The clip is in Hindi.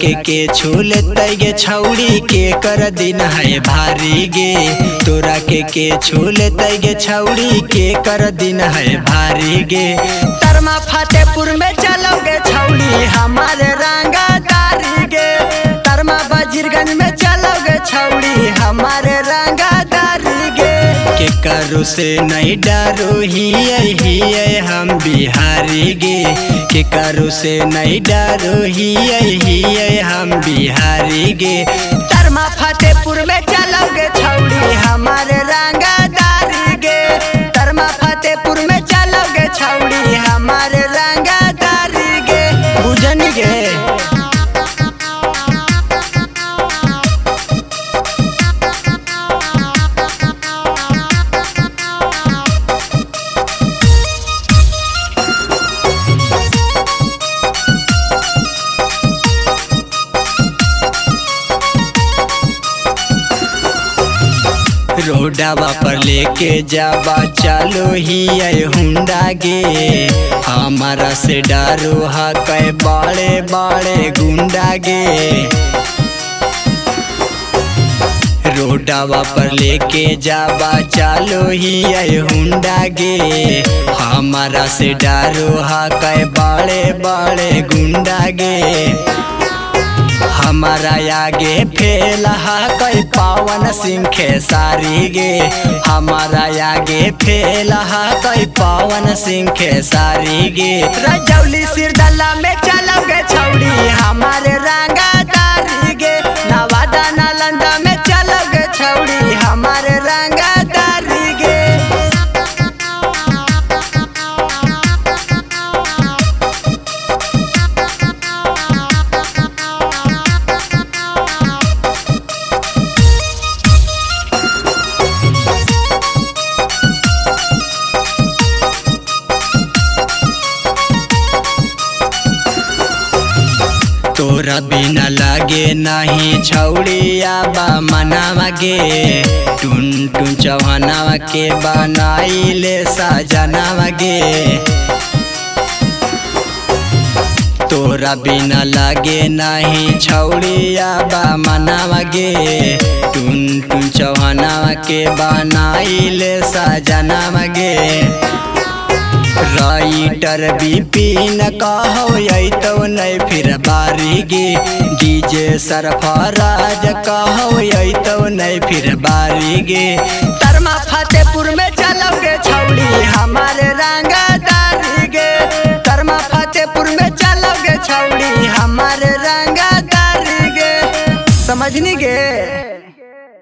के के छूल गे छौड़ी के कर दिन है भारी गे। तोरा के के छूल गे छौड़ी के कर दिन है भारी गे। तरमा फतेहपुर में चलोगे छौड़ी, हमारे रंगा के करो से नहीं डरो ही ही हम बिहारी गे। के करो से नहीं डरो ही ही हम बिहारी गे। रोडावा पर लेके जावा, चलो ही आई हुंडा गे। हमारा से डरो हा कै बड़े बड़े गुंडा गे। रोडावा पर लेके जावा, चलो ही आई हुंडा गे। हमारा से डरो हा कै बड़े बड़े गुंडा गे। हमारा आगे फेल कई पावन सिंह खेसारी गे। हमारा आगे फेल कई पावन सिंह खेसारी गे। रजौली सिरदला में चलोगे छौड़ी, हमारे रंगा तोरा बिना लागे नहीं छौड़िया बा मनावा गे टुन टुन चौहानावा के बनाइले साजनावा गे तोरा बिना लागे नहीं छौड़िया बा मनावा गे टुन टुन चौहानावा के बनाई ले साजनावा गे राइटर बिपिन कहो तो नहीं फिर बारी गे। डीजे सरफराज कहो तो नहीं फिर बारी